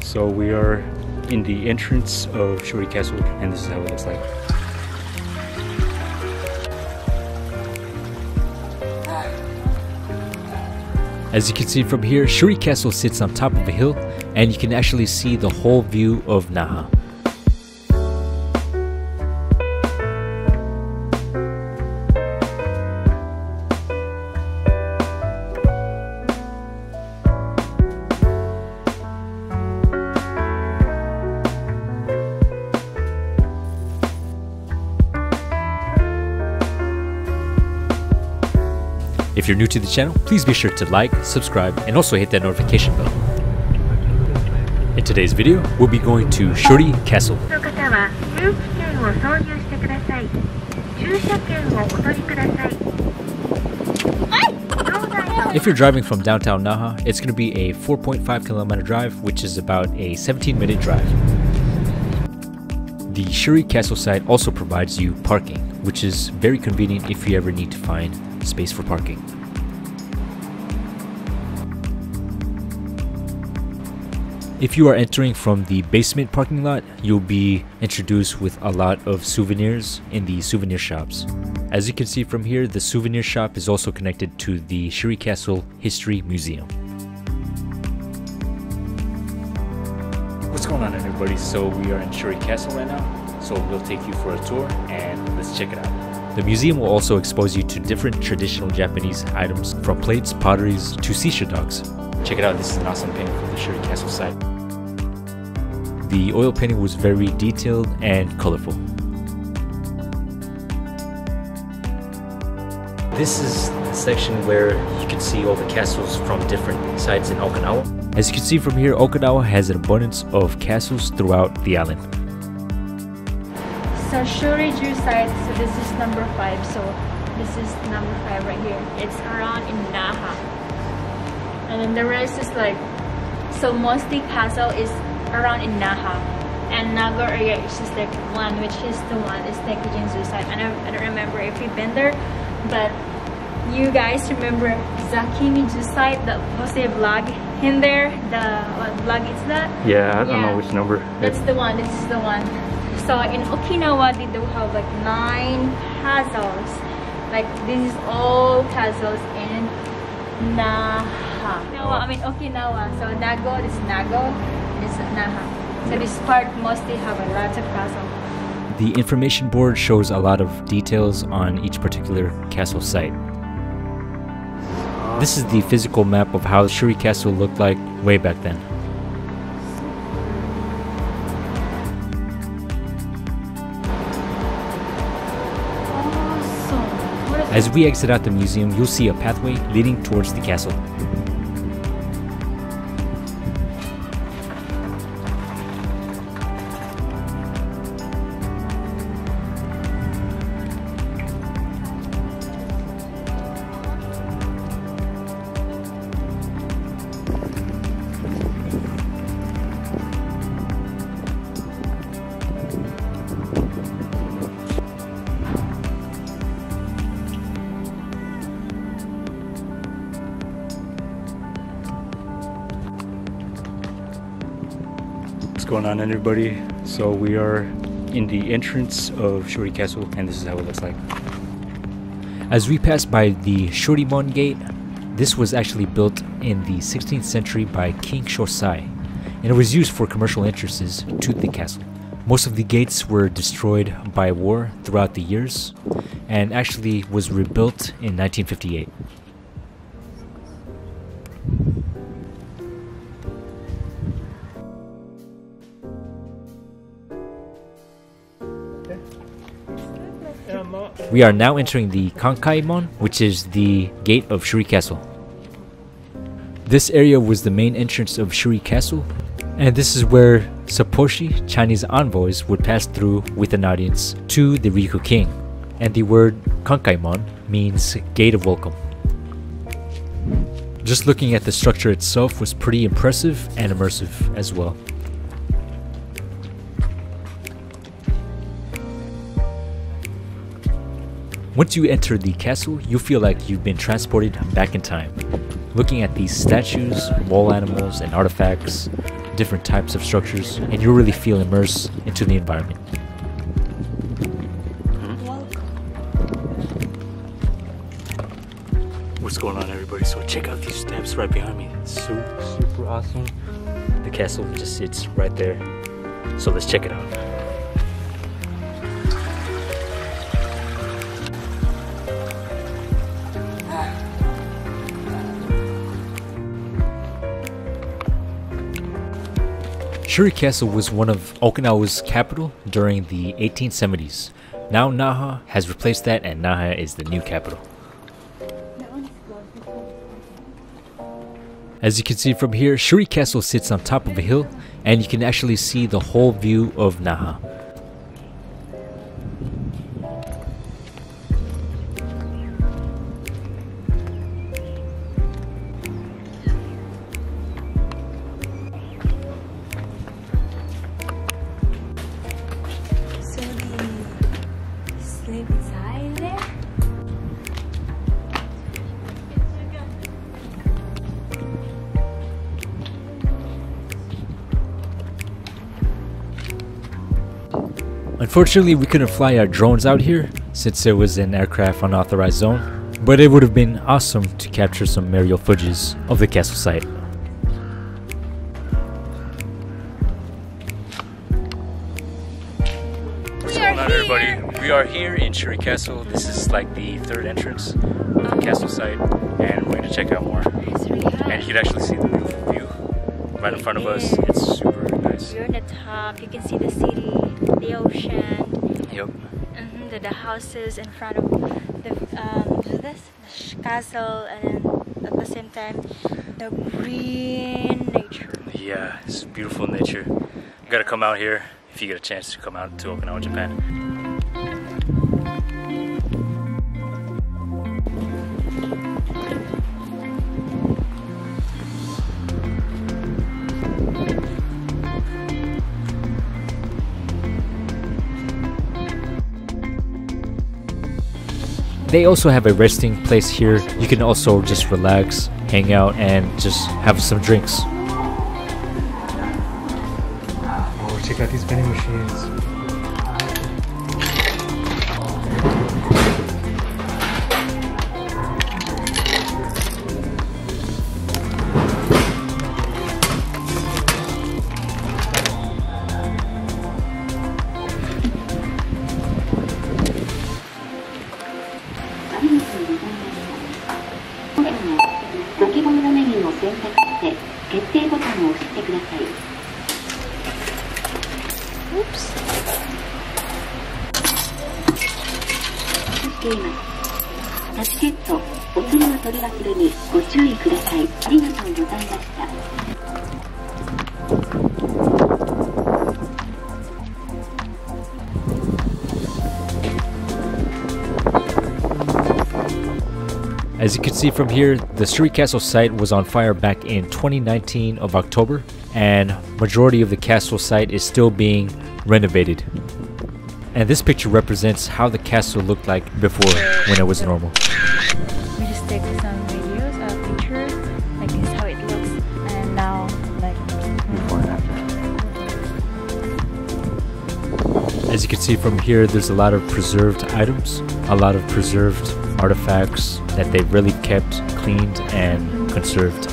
So we are in the entrance of Shuri Castle and this is how it looks like. As you can see from here, Shuri Castle sits on top of a hill and you can actually see the whole view of Naha. If you're new to the channel, please be sure to like, subscribe, and also hit that notification bell. In today's video, we'll be going to Shuri Castle. If you're driving from downtown Naha, it's going to be a 4.5 kilometer drive, which is about a 17 minute drive. The Shuri Castle site also provides you parking, which is very convenient if you ever need to find space for parking. If you are entering from the basement parking lot, you'll be introduced with a lot of souvenirs in the souvenir shops. As you can see from here, the souvenir shop is also connected to the Shuri Castle History Museum. What's going on everybody? So we are in Shuri Castle right now. So we'll take you for a tour and let's check it out. The museum will also expose you to different traditional Japanese items from plates, potteries to seashell dogs. Check it out, this is an awesome painting from the Shuri Castle site. The oil painting was very detailed and colorful. This is the section where you can see all the castles from different sites in Okinawa. As you can see from here, Okinawa has an abundance of castles throughout the island. So Shurijo site, so this is number five. So this is number five right here. It's around in Naha. And then the rest is like, so mostly castle is around in Naha. And Nago area is just like one, which is the one, is the Jinzu site. I don't, I don't remember if you've been there, but you guys remember Zakimijo site, the posted vlog in there, the what vlog is that? Yeah, I don't Yeah. know which number. That's the one. This is the one. So in Okinawa, they do have like nine castles. Like this is all castles in Naha. Okinawa, I mean Okinawa. So Nago, this is Nago, this is Naha. So this part mostly have a lot of castles. The information board shows a lot of details on each particular castle site. This is the physical map of how Shuri Castle looked like way back then. As we exit out the museum, you'll see a pathway leading towards the castle. Going on, everybody? So we are in the entrance of Shuri Castle, and this is how it looks like. As we pass by the Shureimon Gate, this was actually built in the 16th century by King Shosai, and it was used for commercial entrances to the castle. Most of the gates were destroyed by war throughout the years, and actually was rebuilt in 1958. We are now entering the Kankaimon, which is the gate of Shuri Castle. This area was the main entrance of Shuri Castle, and this is where Sapposhi, Chinese envoys, would pass through with an audience to the Ryukyu King. And the word Kankaimon means gate of welcome. Just looking at the structure itself was pretty impressive and immersive as well. Once you enter the castle, you feel like you've been transported back in time. Looking at these statues, wall animals, and artifacts, different types of structures, and you'll really feel immersed into the environment. What's going on, everybody? So check out these steps right behind me. It's super awesome. The castle just sits right there. So let's check it out. Shuri Castle was one of Okinawa's capital during the 1870s. Now Naha has replaced that and Naha is the new capital. As you can see from here, Shuri Castle sits on top of a hill and you can actually see the whole view of Naha. Unfortunately, we couldn't fly our drones out here since it was an aircraft unauthorized zone, but it would have been awesome to capture some aerial footage of the castle site. What's going on, everybody? We are here in Shuri Castle. This is like the third entrance of the castle site, and we're gonna check out more. It's really hot. And you can actually see the beautiful view right in front of us. It's super nice. You're on the top, you can see the city, the ocean, Yep. mhm, the, the houses in front of the um, this the castle, and then at the same time the green nature. Yeah, it's beautiful nature. You gotta come out here if you get a chance to come out to Okinawa, Japan. They also have a resting place here. You can also just relax, hang out, and just have some drinks. Oh, check out these vending machines.「As you can see from here, the Shuri Castle site was on fire back in 2019 of October, and majority of the castle site is still being renovated. And this picture represents how the castle looked like before when it was normal. We just take some videos, pictures, like this how it looks, and now like before and after. As you can see from here, there's a lot of preserved items, a lot of preserved artifacts that they've really kept cleaned and conserved.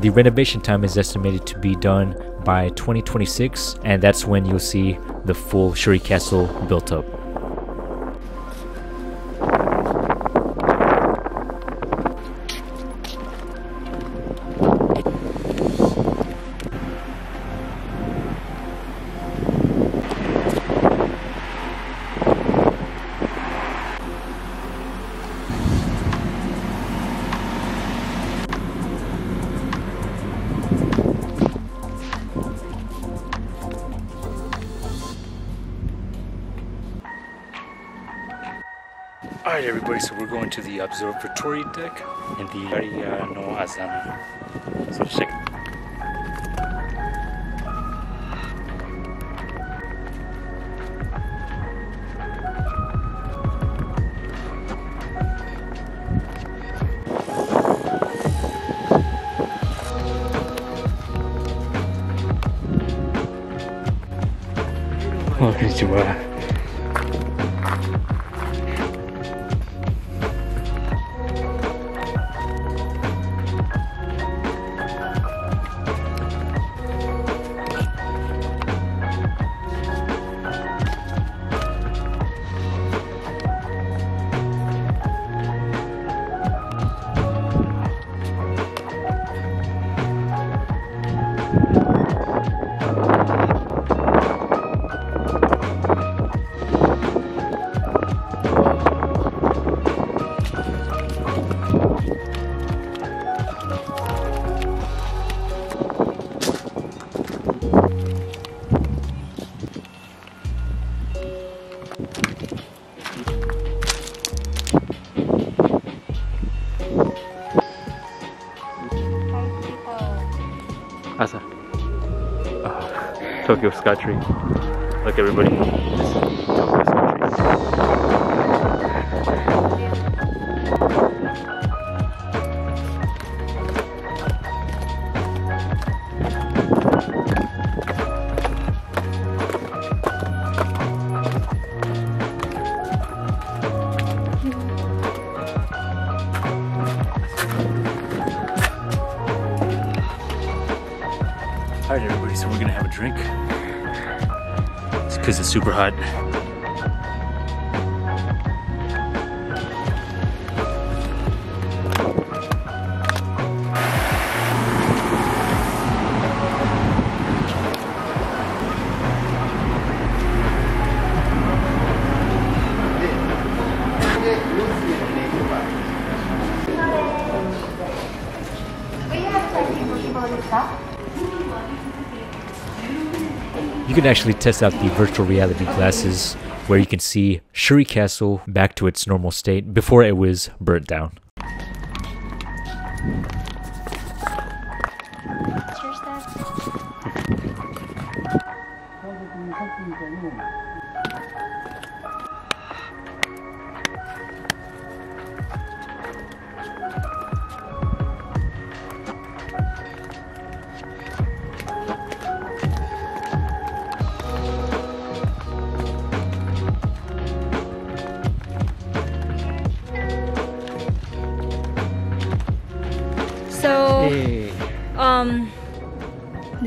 The renovation time is estimated to be done by 2026, and that's when you'll see the full Shuri Castle built up. Alright everybody, so we're going to the observatory deck in the area no as. Um, so check Welcome to uh, Oh, Tokyo Sky Tree. Look, everybody. Is Tokyo Sky Alright, everybody, so we're gonna have a drink. Because it's super hot. You can actually test out the virtual reality glasses where you can see Shuri Castle back to its normal state before it was burnt down.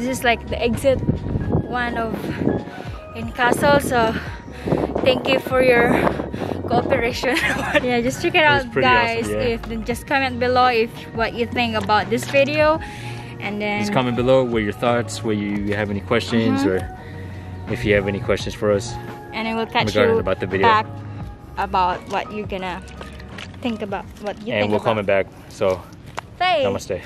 This is like the exit one of in castle. So, thank you for your cooperation. yeah, just check it out, guys. awesome, yeah. If then just comment below if what you think about this video, and then Just comment below what your thoughts, whether you have any questions, Mhm. or if you have any questions for us. and I will catch regarding you about the video. back about what you're gonna think about what you and think we'll about. comment back. So, Bye. namaste.